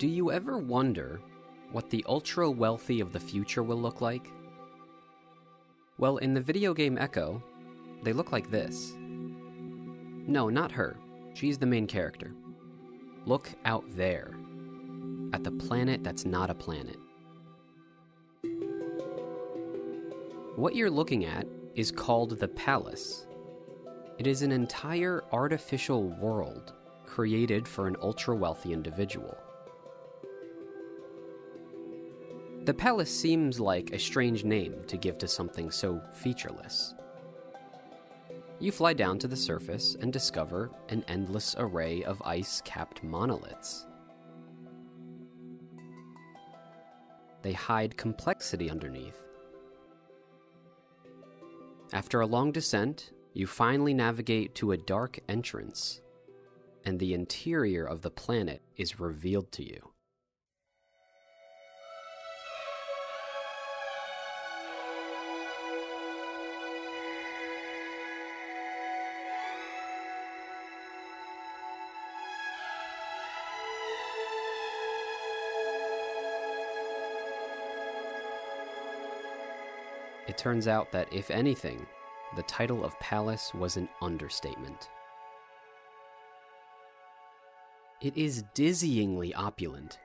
Do you ever wonder what the ultra wealthy of the future will look like? Well, in the video game Echo, they look like this. No, not her. She's the main character. Look out there at the planet that's not a planet. What you're looking at is called the Palace. It is an entire artificial world created for an ultra wealthy individual. The palace seems like a strange name to give to something so featureless. You fly down to the surface and discover an endless array of ice capped monoliths. They hide complexity underneath. After a long descent, you finally navigate to a dark entrance, and the interior of the planet is revealed to you. It turns out that, if anything, the title of palace was an understatement. It is dizzyingly opulent,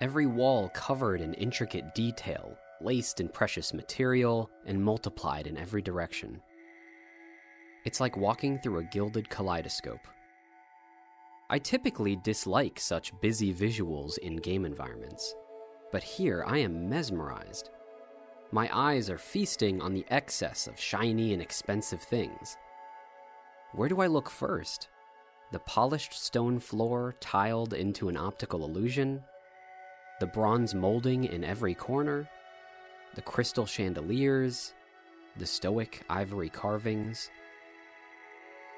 every wall covered in intricate detail, laced in precious material, and multiplied in every direction. It's like walking through a gilded kaleidoscope. I typically dislike such busy visuals in game environments, but here I am mesmerized. My eyes are feasting on the excess of shiny and expensive things. Where do I look first? The polished stone floor tiled into an optical illusion? The bronze molding in every corner? The crystal chandeliers? The stoic ivory carvings?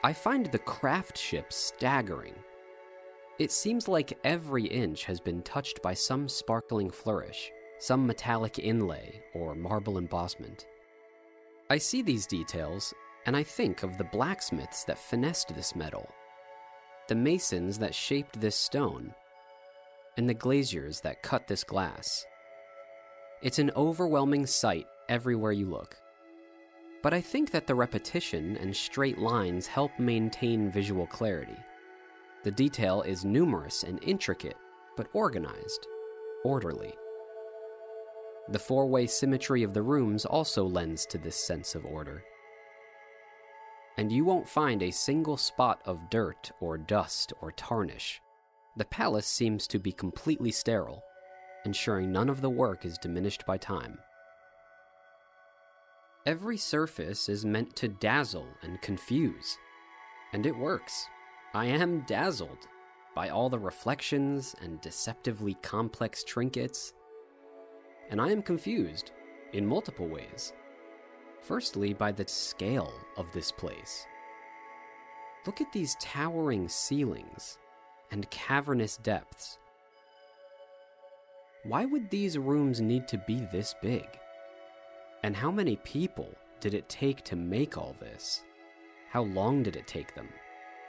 I find the craftsmanship staggering. It seems like every inch has been touched by some sparkling flourish some metallic inlay or marble embossment. I see these details and I think of the blacksmiths that finessed this metal, the masons that shaped this stone, and the glaziers that cut this glass. It's an overwhelming sight everywhere you look. But I think that the repetition and straight lines help maintain visual clarity. The detail is numerous and intricate, but organized, orderly. The four way symmetry of the rooms also lends to this sense of order. And you won't find a single spot of dirt or dust or tarnish. The palace seems to be completely sterile, ensuring none of the work is diminished by time. Every surface is meant to dazzle and confuse, and it works. I am dazzled by all the reflections and deceptively complex trinkets and I am confused in multiple ways. Firstly, by the scale of this place. Look at these towering ceilings and cavernous depths. Why would these rooms need to be this big? And how many people did it take to make all this? How long did it take them?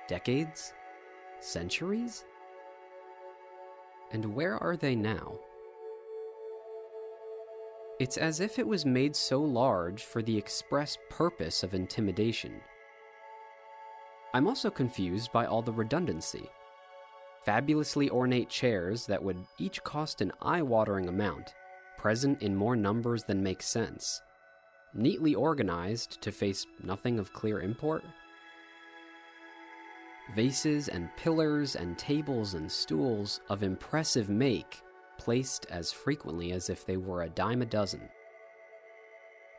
Decades? Centuries? And where are they now? It's as if it was made so large for the express purpose of intimidation. I'm also confused by all the redundancy. Fabulously ornate chairs that would each cost an eye watering amount, present in more numbers than make sense, neatly organized to face nothing of clear import. Vases and pillars and tables and stools of impressive make placed as frequently as if they were a dime a dozen.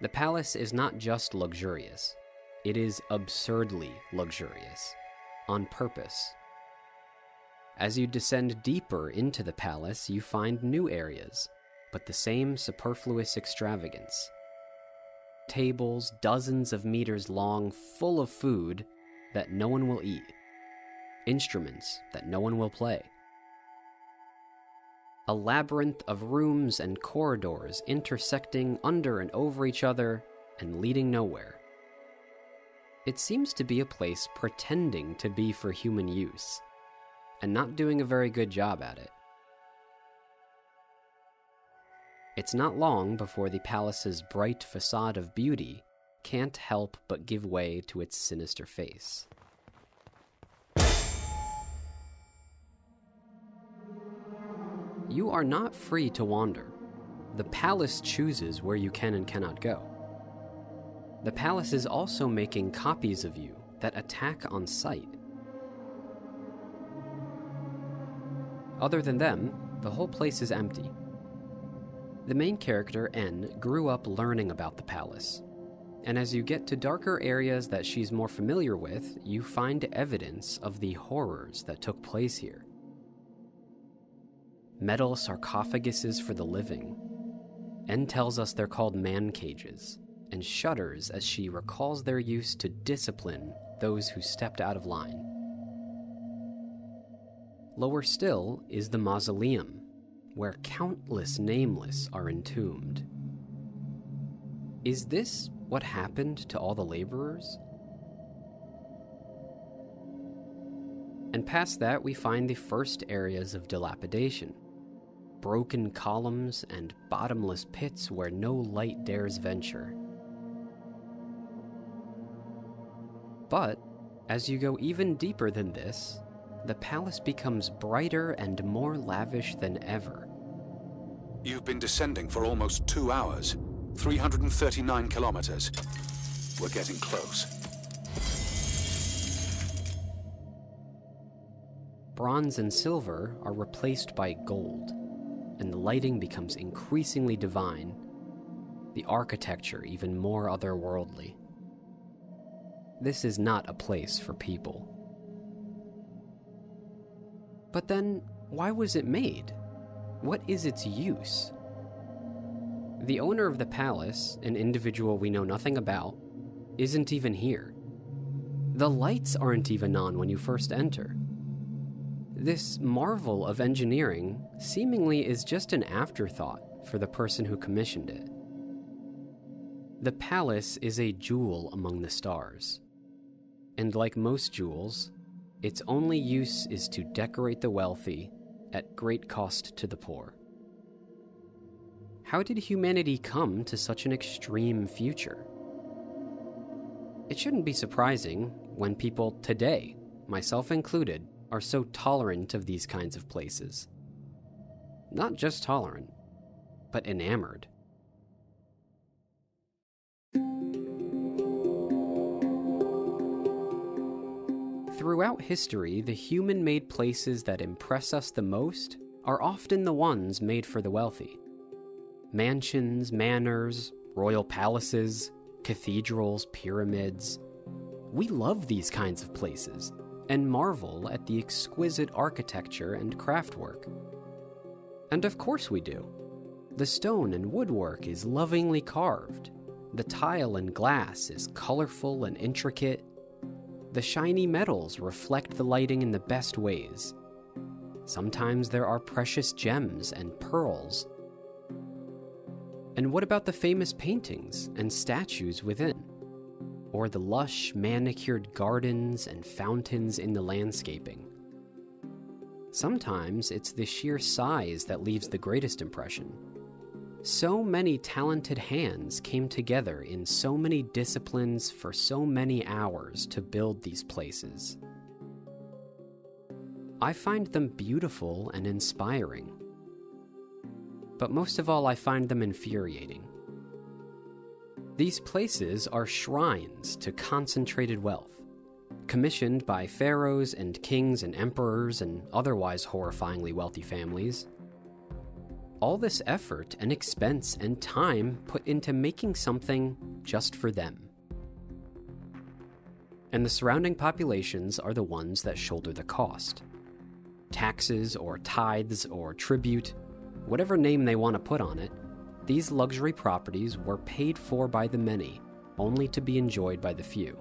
The palace is not just luxurious, it is absurdly luxurious, on purpose. As you descend deeper into the palace, you find new areas, but the same superfluous extravagance. Tables dozens of meters long, full of food that no one will eat, instruments that no one will play a labyrinth of rooms and corridors intersecting under and over each other and leading nowhere. It seems to be a place pretending to be for human use, and not doing a very good job at it. It's not long before the palace's bright facade of beauty can't help but give way to its sinister face. You are not free to wander. The palace chooses where you can and cannot go. The palace is also making copies of you that attack on sight. Other than them, the whole place is empty. The main character, N, grew up learning about the palace. And as you get to darker areas that she's more familiar with, you find evidence of the horrors that took place here metal sarcophaguses for the living. N tells us they're called man cages, and shudders as she recalls their use to discipline those who stepped out of line. Lower still is the mausoleum, where countless nameless are entombed. Is this what happened to all the laborers? And past that, we find the first areas of dilapidation broken columns, and bottomless pits where no light dares venture. But, as you go even deeper than this, the palace becomes brighter and more lavish than ever. You've been descending for almost two hours, 339 kilometers. We're getting close. Bronze and silver are replaced by gold and the lighting becomes increasingly divine, the architecture even more otherworldly. This is not a place for people. But then, why was it made? What is its use? The owner of the palace, an individual we know nothing about, isn't even here. The lights aren't even on when you first enter. This marvel of engineering seemingly is just an afterthought for the person who commissioned it. The palace is a jewel among the stars. And like most jewels, its only use is to decorate the wealthy at great cost to the poor. How did humanity come to such an extreme future? It shouldn't be surprising when people today, myself included, are so tolerant of these kinds of places. Not just tolerant, but enamored. Throughout history, the human made places that impress us the most are often the ones made for the wealthy. Mansions, manors, royal palaces, cathedrals, pyramids. We love these kinds of places and marvel at the exquisite architecture and craftwork. And of course we do. The stone and woodwork is lovingly carved. The tile and glass is colorful and intricate. The shiny metals reflect the lighting in the best ways. Sometimes there are precious gems and pearls. And what about the famous paintings and statues within? Or the lush, manicured gardens and fountains in the landscaping. Sometimes it's the sheer size that leaves the greatest impression. So many talented hands came together in so many disciplines for so many hours to build these places. I find them beautiful and inspiring. But most of all, I find them infuriating. These places are shrines to concentrated wealth, commissioned by pharaohs and kings and emperors and otherwise horrifyingly wealthy families. All this effort and expense and time put into making something just for them. And the surrounding populations are the ones that shoulder the cost. Taxes or tithes or tribute, whatever name they want to put on it, these luxury properties were paid for by the many, only to be enjoyed by the few,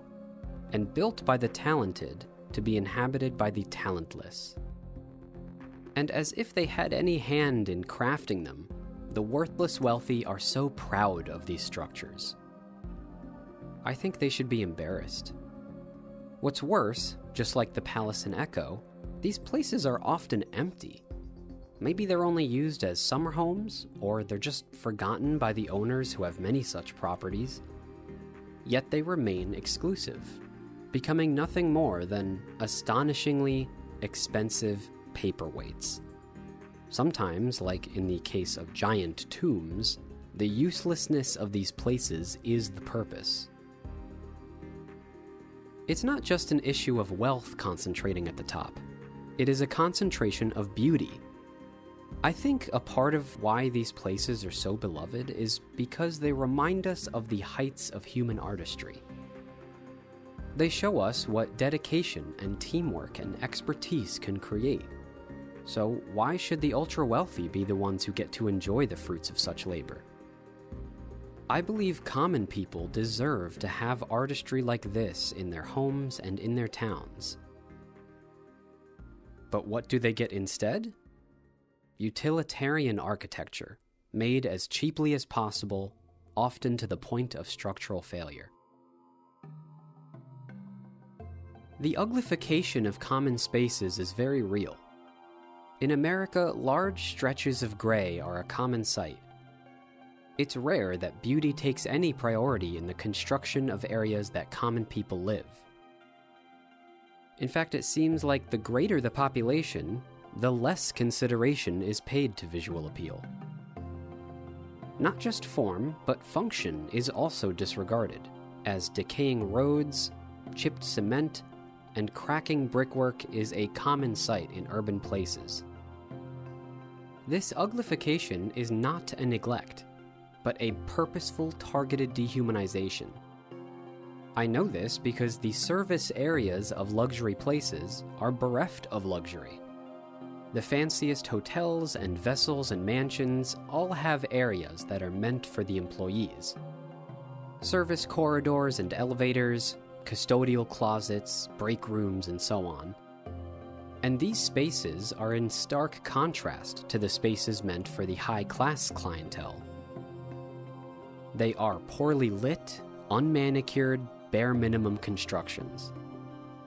and built by the talented to be inhabited by the talentless. And as if they had any hand in crafting them, the worthless wealthy are so proud of these structures. I think they should be embarrassed. What's worse, just like the palace in Echo, these places are often empty. Maybe they're only used as summer homes, or they're just forgotten by the owners who have many such properties. Yet they remain exclusive, becoming nothing more than astonishingly expensive paperweights. Sometimes, like in the case of giant tombs, the uselessness of these places is the purpose. It's not just an issue of wealth concentrating at the top, it is a concentration of beauty. I think a part of why these places are so beloved is because they remind us of the heights of human artistry. They show us what dedication and teamwork and expertise can create. So, why should the ultra wealthy be the ones who get to enjoy the fruits of such labor? I believe common people deserve to have artistry like this in their homes and in their towns. But what do they get instead? Utilitarian architecture, made as cheaply as possible, often to the point of structural failure. The uglification of common spaces is very real. In America, large stretches of gray are a common sight it's rare that beauty takes any priority in the construction of areas that common people live. In fact, it seems like the greater the population, the less consideration is paid to visual appeal. Not just form, but function is also disregarded, as decaying roads, chipped cement, and cracking brickwork is a common sight in urban places. This uglification is not a neglect but a purposeful, targeted dehumanization. I know this because the service areas of luxury places are bereft of luxury. The fanciest hotels and vessels and mansions all have areas that are meant for the employees. Service corridors and elevators, custodial closets, break rooms, and so on. And these spaces are in stark contrast to the spaces meant for the high class clientele. They are poorly lit, unmanicured, bare minimum constructions.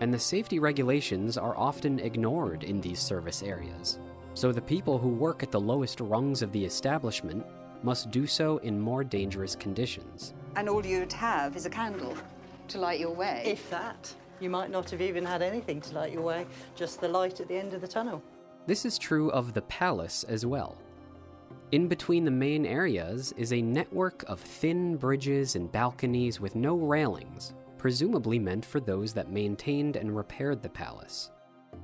And the safety regulations are often ignored in these service areas. So the people who work at the lowest rungs of the establishment must do so in more dangerous conditions. And all you'd have is a candle to light your way. If that. You might not have even had anything to light your way, just the light at the end of the tunnel. This is true of the palace as well. In between the main areas is a network of thin bridges and balconies with no railings, presumably meant for those that maintained and repaired the palace.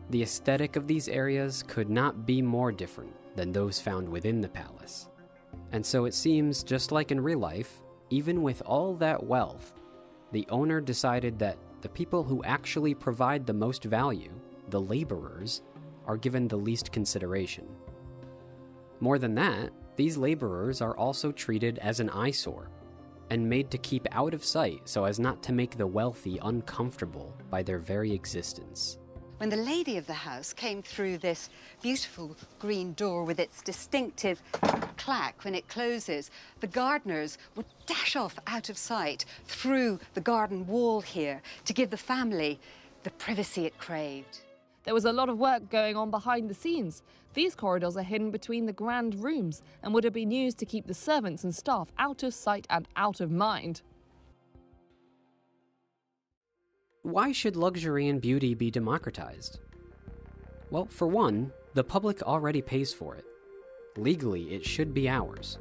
The aesthetic of these areas could not be more different than those found within the palace. And so it seems, just like in real life, even with all that wealth, the owner decided that the people who actually provide the most value, the laborers, are given the least consideration. More than that, these laborers are also treated as an eyesore and made to keep out of sight so as not to make the wealthy uncomfortable by their very existence. When the lady of the house came through this beautiful green door with its distinctive clack when it closes, the gardeners would dash off out of sight through the garden wall here to give the family the privacy it craved. There was a lot of work going on behind the scenes. These corridors are hidden between the grand rooms and would have been used to keep the servants and staff out of sight and out of mind. Why should luxury and beauty be democratized? Well, for one, the public already pays for it. Legally, it should be ours.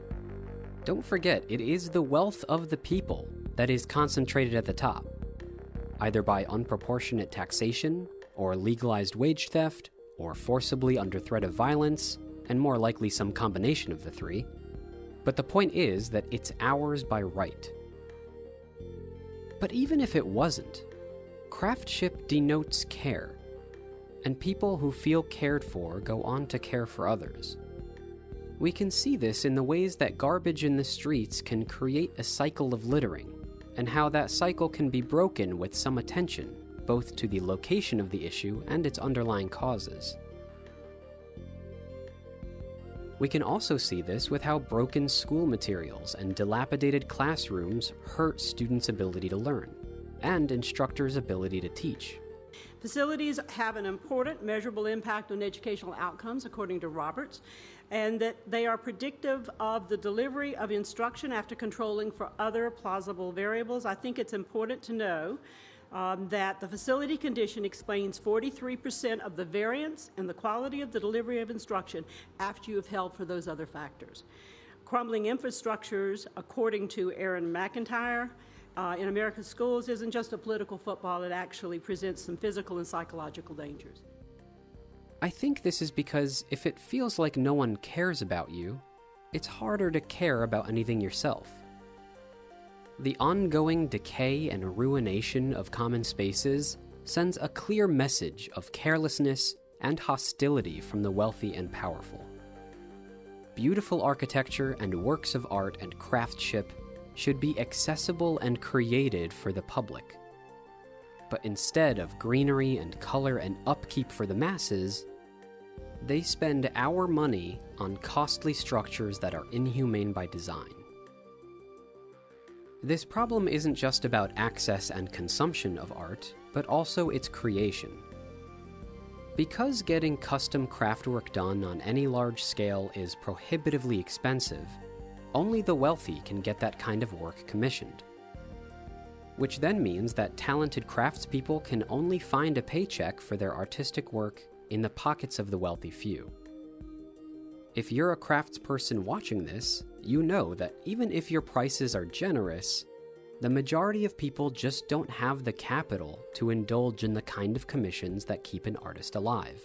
Don't forget, it is the wealth of the people that is concentrated at the top, either by unproportionate taxation, or legalized wage theft, or forcibly under threat of violence, and more likely some combination of the three. But the point is that it's ours by right. But even if it wasn't, craftship denotes care, and people who feel cared for go on to care for others. We can see this in the ways that garbage in the streets can create a cycle of littering, and how that cycle can be broken with some attention both to the location of the issue and its underlying causes. We can also see this with how broken school materials and dilapidated classrooms hurt students' ability to learn, and instructors' ability to teach. Facilities have an important measurable impact on educational outcomes, according to Roberts, and that they are predictive of the delivery of instruction after controlling for other plausible variables. I think it's important to know um, that the facility condition explains 43% of the variance in the quality of the delivery of instruction after you have held for those other factors. Crumbling infrastructures, according to Aaron McIntyre, uh, in American schools isn't just a political football, it actually presents some physical and psychological dangers. I think this is because if it feels like no one cares about you, it's harder to care about anything yourself. The ongoing decay and ruination of common spaces sends a clear message of carelessness and hostility from the wealthy and powerful. Beautiful architecture and works of art and craftsmanship should be accessible and created for the public. But instead of greenery and color and upkeep for the masses, they spend our money on costly structures that are inhumane by design. This problem isn't just about access and consumption of art, but also its creation. Because getting custom craftwork done on any large scale is prohibitively expensive, only the wealthy can get that kind of work commissioned. Which then means that talented craftspeople can only find a paycheck for their artistic work in the pockets of the wealthy few. If you're a craftsperson watching this, you know that even if your prices are generous, the majority of people just don't have the capital to indulge in the kind of commissions that keep an artist alive.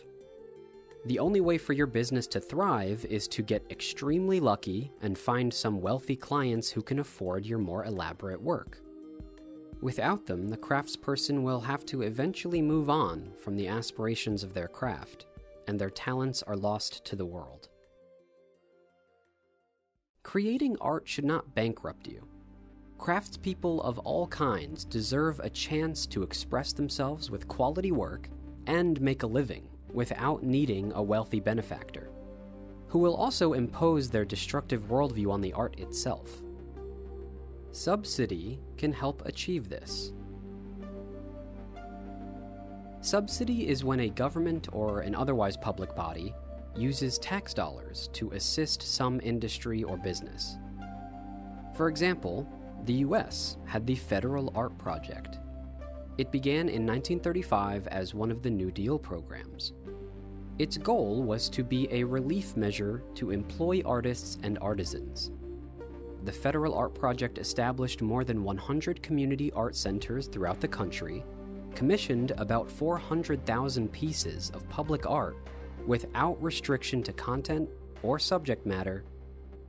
The only way for your business to thrive is to get extremely lucky and find some wealthy clients who can afford your more elaborate work. Without them, the craftsperson will have to eventually move on from the aspirations of their craft, and their talents are lost to the world. Creating art should not bankrupt you. Craftspeople of all kinds deserve a chance to express themselves with quality work and make a living without needing a wealthy benefactor, who will also impose their destructive worldview on the art itself. Subsidy can help achieve this. Subsidy is when a government or an otherwise public body uses tax dollars to assist some industry or business. For example, the US had the Federal Art Project. It began in 1935 as one of the New Deal programs. Its goal was to be a relief measure to employ artists and artisans. The Federal Art Project established more than 100 community art centers throughout the country, commissioned about 400,000 pieces of public art without restriction to content or subject matter,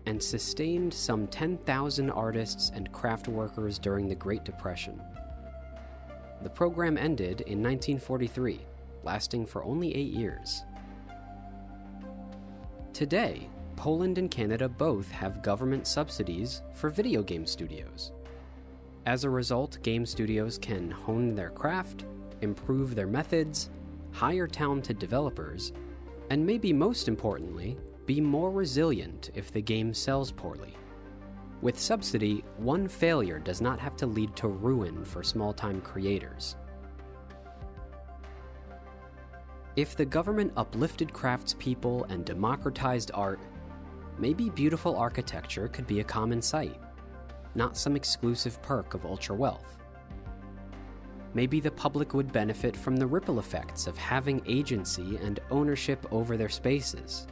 and sustained some 10,000 artists and craft workers during the Great Depression. The program ended in 1943, lasting for only eight years. Today, Poland and Canada both have government subsidies for video game studios. As a result, game studios can hone their craft, improve their methods, hire talented developers, and maybe most importantly, be more resilient if the game sells poorly. With subsidy, one failure does not have to lead to ruin for small time creators. If the government uplifted craftspeople and democratized art, maybe beautiful architecture could be a common sight, not some exclusive perk of ultra wealth. Maybe the public would benefit from the ripple effects of having agency and ownership over their spaces.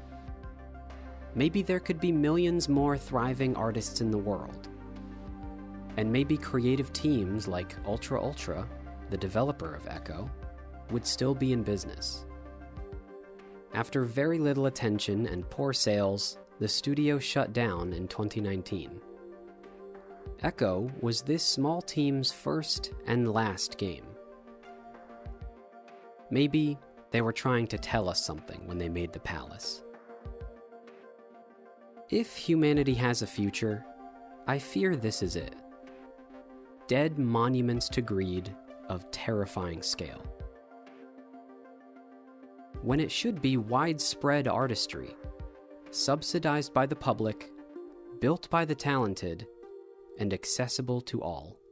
Maybe there could be millions more thriving artists in the world. And maybe creative teams like Ultra Ultra, the developer of Echo, would still be in business. After very little attention and poor sales, the studio shut down in 2019. Echo was this small team's first and last game. Maybe they were trying to tell us something when they made the palace. If humanity has a future, I fear this is it. Dead monuments to greed of terrifying scale when it should be widespread artistry, subsidized by the public, built by the talented, and accessible to all.